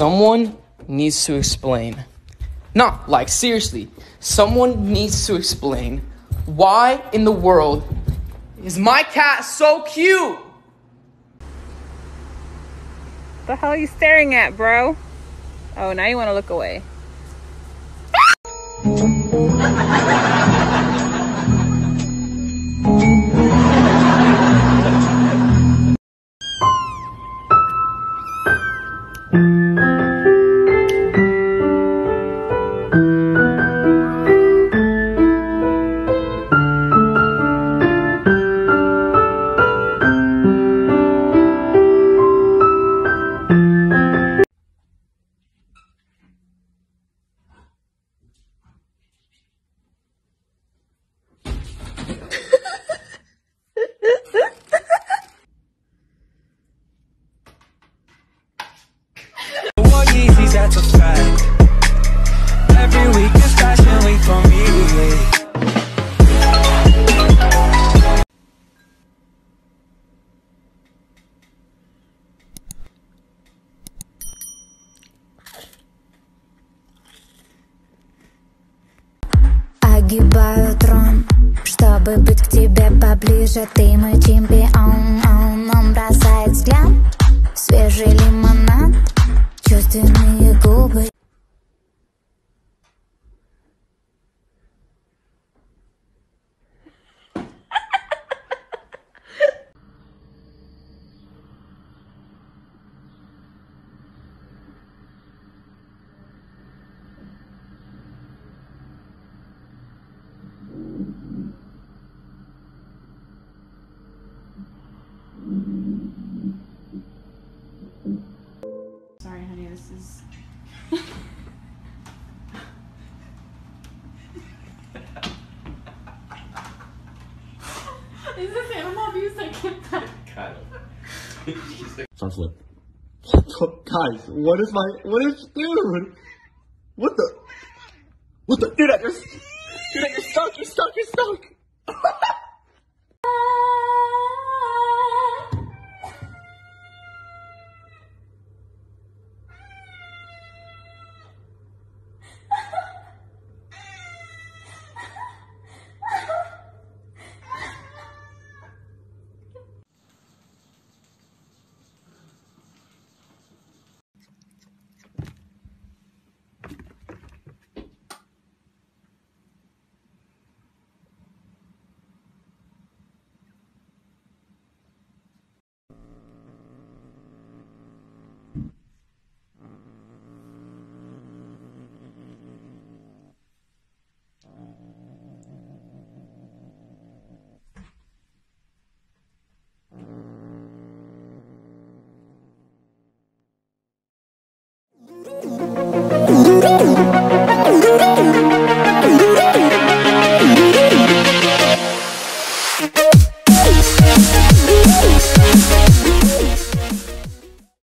Someone needs to explain. Not like seriously. Someone needs to explain why in the world is my cat so cute? The hell are you staring at, bro? Oh, now you want to look away. That's a fact. Every week is fashion week for me. Огибаю трон, чтобы быть к тебе поближе Ты мой чемпион, он, он бросает взгляд Свежий лимонад, чувственные is this animal abuse? I can't tell. Front flip. Guys, what is my what is dude? What the what the dude? You're, dude, you're stuck. You're stuck. You're stuck.